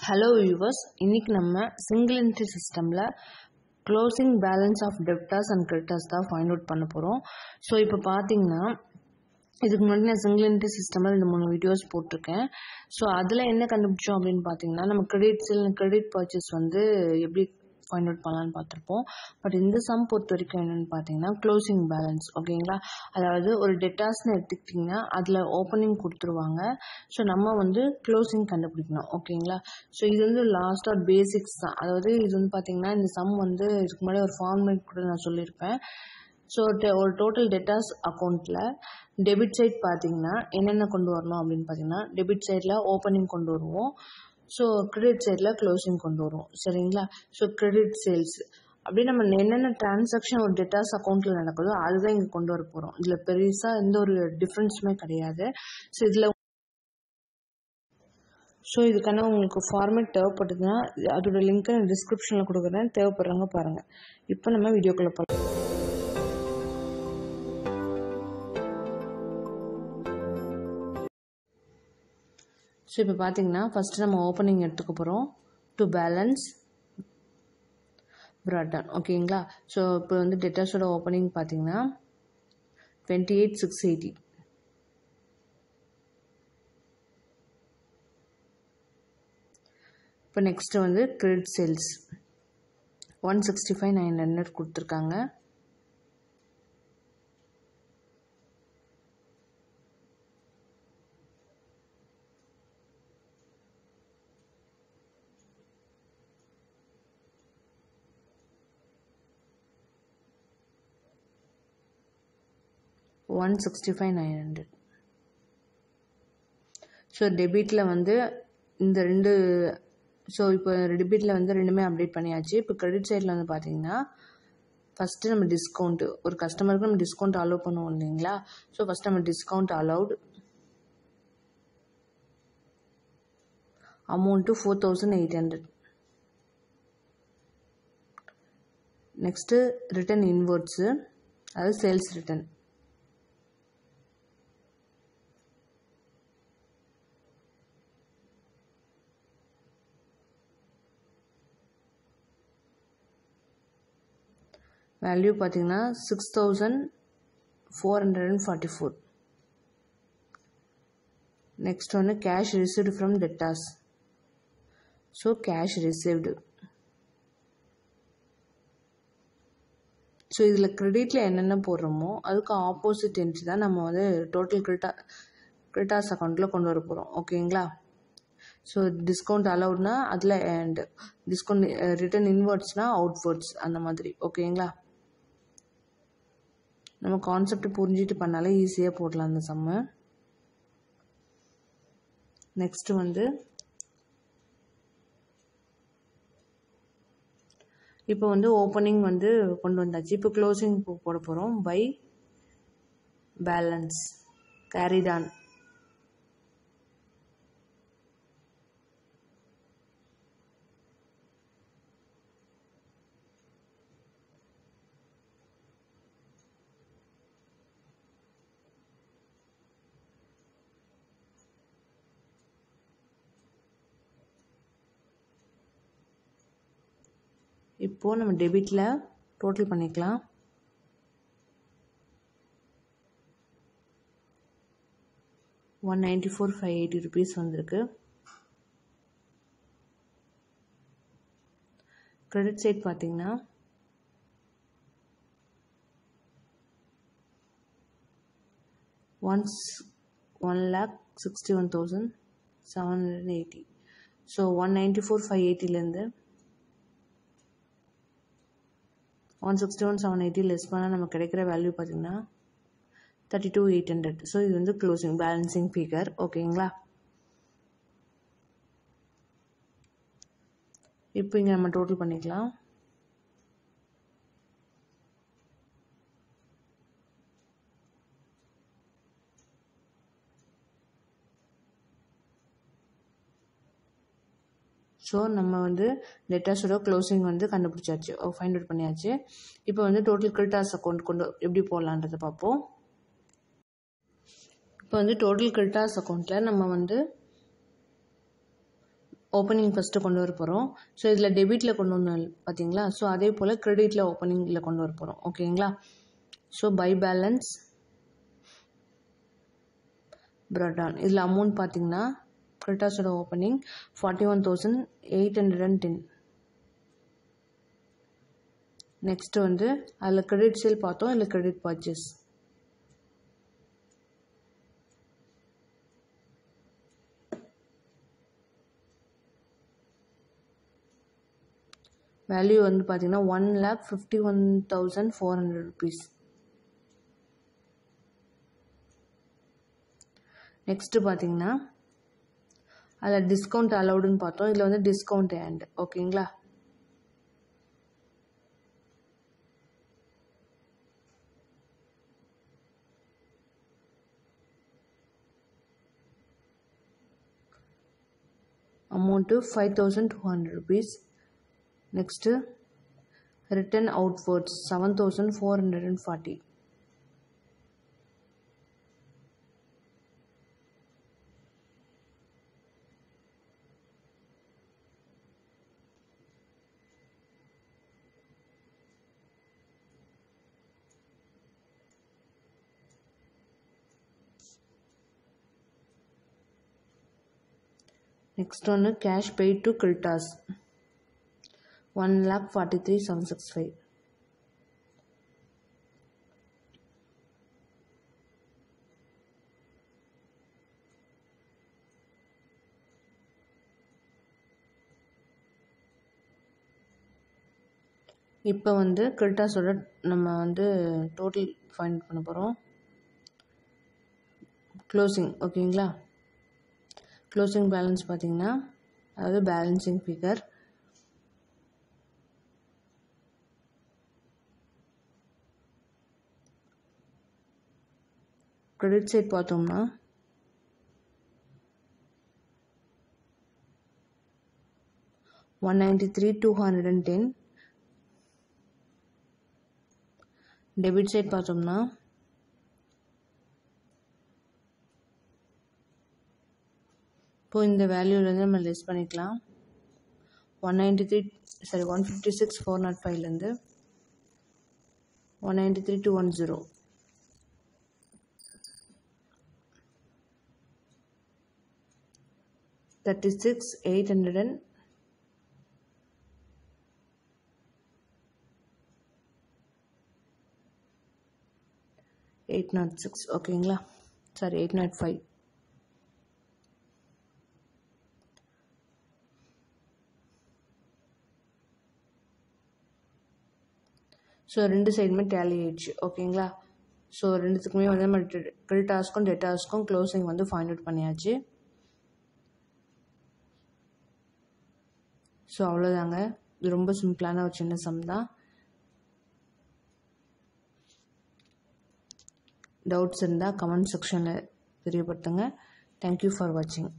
Hello viewers இன்னைக்கு நம்ம single entry சிஸ்டமில் closing balance of debtors and creditors தான் ஃபைண்ட் அவுட் பண்ண போகிறோம் ஸோ இப்போ பார்த்தீங்கன்னா இதுக்கு முன்னாடி நான் சிங்கிள் என்ட்ரி சிஸ்டமில் இந்த மூணு வீடியோஸ் போட்டிருக்கேன். ஸோ அதில் என்ன கண்டுபிடிச்சோம் அப்படின்னு பார்த்தீங்கன்னா நம்ம கிரெடிட் சேல் கிரெடிட் பர்ச்சேஸ் வந்து எப்படி ஃபைண்ட் அவுட் பண்ணலான்னு பார்த்துருப்போம். பட் இந்த சம் பொறுத்த வரைக்கும் என்னென்னு பார்த்தீங்கன்னா க்ளோசிங் பேலன்ஸ் ஓகேங்களா அதாவது ஒரு டெட்டாஸ்னு எடுத்துக்கிட்டிங்கன்னா அதில் ஓப்பனிங் கொடுத்துருவாங்க. ஸோ நம்ம வந்து க்ளோசிங் கண்டுபிடிக்கணும் ஓகேங்களா ஸோ இது வந்து லாஸ்ட் ஆர் பேசிக்ஸ் தான். அதாவது இது வந்து பார்த்தீங்கன்னா இந்த சம் வந்து இதுக்கு முன்னாடி ஒரு ஃபார்மேட் கூட நான் சொல்லியிருப்பேன். ஸோ ஒரு டோட்டல் டெட்டாஸ் அக்கௌண்ட்டில் டெபிட் சைட் பார்த்தீங்கன்னா என்னென்ன கொண்டு வரணும் அப்படின்னு பார்த்தீங்கன்னா டெபிட் சைடில் ஓப்பனிங் கொண்டு வருவோம். ஸோ கிரெடிட் சைடில் க்ளோசிங் கொண்டு வருவோம் சரிங்களா? ஸோ கிரெடிட் சேல்ஸ் அப்படியே நம்ம என்னென்ன டிரான்சாக்ஷன் ஒரு டெட்டாஸ் அக்கௌண்ட்டில் நடக்குதோ அதுதான் இங்கே கொண்டு வர போகிறோம் இதில் பெருசாக எந்த ஒரு டிஃப்ரென்ஸுமே கிடையாது. ஸோ இதில் ஸோ இதுக்கான உங்களுக்கு ஃபார்மேட் தேவைப்பட்டதுன்னா அதோட லிங்க்கை நான் டிஸ்கிரிப்ஷனில் கொடுக்குறேன். தேவைப்படுறவங்க பாருங்கள் இப்போ நம்ம வீடியோக்குள்ளே போகலாம் ஸோ இப்போ பார்த்தீங்கன்னா ஃபஸ்ட்டு நம்ம ஓப்பனிங் எடுத்துக்க போகிறோம் டு பேலன்ஸ் ப்ராட்டன் ஓகேங்களா ஸோ இப்போ வந்து டெட்டாஸோட ஓப்பனிங் பார்த்தீங்கன்னா டுவெண்ட்டி எயிட் சிக்ஸ் எயிட்டி இப்போ நெக்ஸ்ட்டு வந்து credit sales one sixty five nine hundred கொடுத்துருக்காங்க. One sixty five nine hundred so டெபிட்டில் வந்து இந்த ரெண்டு ஸோ இப்போ டெபிட்டில் வந்து ரெண்டுமே அப்டேட் பண்ணியாச்சு. இப்போ கிரெடிட் சைடில் வந்து பார்த்தீங்கன்னா ஃபஸ்ட்டு நம்ம டிஸ்கவுண்ட்டு ஒரு கஸ்டமருக்கு நம்ம டிஸ்கவுண்ட் அலோவ் பண்ணுவோம் இல்லைங்களா? ஸோ ஃபஸ்ட் நம்ம discount allowed amount four thousand eight hundred next return inwards அதாவது சேல்ஸ் ரிட்டன் வேல்யூ பார்த்தீங்கன்னா six thousand four hundred and forty four. Next ஒன்று cash received from debtors so cash received so இதில் க்ரெடிட்டில் என்னென்ன போடுறோமோ அதுக்கு opposite entry தான் நம்ம வந்து டோட்டல் கிரெட்டா கிரெட்டாஸ் அக்கௌண்ட்டில் கொண்டு வர போகிறோம் ஓகேங்களா ஸோ டிஸ்கவுண்ட் அலவுட்னா அதில் அண்ட் டிஸ்கவுண்ட் ரிட்டன் இன்வர்ட்ஸ்னால் அவுட்வர்ட்ஸ் அந்த மாதிரி. ஓகேங்களா நம்ம கான்செப்ட் புரிஞ்சுட்டு பண்ணாலே ஈஸியாக போடலாம் அந்த சம்மு நெக்ஸ்ட்டு வந்து இப்போ வந்து ஓப்பனிங் வந்து கொண்டு வந்தாச்சு. இப்போ க்ளோசிங் போட போகிறோம் பை பேலன்ஸ் கேரிடான் இப்போது நம்ம டெபிட்டில் டோட்டல் பண்ணிக்கலாம். One ninety four five eighty rupees வந்திருக்கு. கிரெடிட் சைட் பார்த்தீங்கன்னா once one lakh sixty one thousand seven hundred eighty so one ninety four five எயிட்டிலேருந்து one sixty one seven eighty less பண்ணால் நமக்கு கிடைக்கிற value பார்த்தீங்கன்னா thirty two eight hundred so இது வந்து closing balancing figure ஓகேங்களா இப்போ இங்கே நம்ம டோட்டல் பண்ணிக்கலாம். ஸோ நம்ம வந்து லெட்டர்ஸோட க்ளோசிங் வந்து கண்டுபிடிச்சாச்சு. ஃபைண்ட் அவுட் பண்ணியாச்சு. இப்போ வந்து டோட்டல் கிரெடிட்டார்ஸ் அக்கௌண்ட் கொண்டு எப்படி போடலான்றதை பார்ப்போம். இப்போ வந்து டோட்டல் கிரெடிட்டார்ஸ் அக்கௌண்ட்டில் நம்ம வந்து ஓப்பனிங் ஃபஸ்ட்டு கொண்டு வர போகிறோம் ஸோ இதில் டெபிட்டில் கொண்டு வந்தோம் பார்த்தீங்களா ஸோ அதே போல் கிரெடிட்டில் ஓப்பனிங்கில் கொண்டு வர போகிறோம் ஓகேங்களா ஸோ பை பேலன்ஸ் ப்ராடான் இதில் அமௌண்ட் பார்த்தீங்கன்னா கிரெட்டாஸோட opening forty one thousand eight hundred and ten next வந்து அதில் கிரெடிட் சேல் பார்த்தோம் இல்லை கிரெடிட் பர்ச்சேஸ் வேல்யூ வந்து பார்த்தீங்கன்னா one lakh fifty one thousand four hundred rupees next பார்த்தீங்கன்னா அதில் டிஸ்கவுண்ட் அலவுடுன்னு பார்த்தோம் இதில் வந்து டிஸ்கவுண்ட் ஆண்ட் ஓகேங்களா amount to 5200 rupees next written outwards 7440 next ஒன்று cash paid to creditors one lakh forty three seven six five இப்போ வந்து கிரிட்டாஸோட நம்ம வந்து டோட்டல் ஃபைண்ட் பண்ண போகிறோம் க்ளோசிங் ஓகேங்களா க்ளோசிங் பேலன்ஸ் பார்த்தீங்கன்னா அதாவது பேலன்சிங் ஃபிகர் க்ரெடிட் சைட் பார்த்தோம்னா one ninety three two hundred and ten debit side பார்த்தோம்னா இப்போது இந்த வேல்யூலேருந்து நம்ம லெஸ் பண்ணிக்கலாம். One ninety three sorry one fifty six four nought ஃபைவ்லேருந்து one ninety three two one zero thirty six eight hundred and eight nought six ஓகேங்களா sorry eight nought five so ரெண்டு சைடுமே டேலி ஆயிடுச்சு. ஓகேங்களா ஸோ ரெண்டுத்துக்குமே வந்து நம்ம கிரெடிட்டாஸ்க்கும் டெட்டாஸ்க்கும் க்ளோசிங் வந்து ஃபைண்ட் அவுட் பண்ணியாச்சு. ஸோ அவ்வளோதாங்க இது ரொம்ப சிம்பிளான ஒரு சின்ன சம் தான். டவுட்ஸ் இருந்தால் கமெண்ட் செக்ஷனில் தெரியப்படுத்துங்க. தேங்க்யூ ஃபார் வாட்சிங்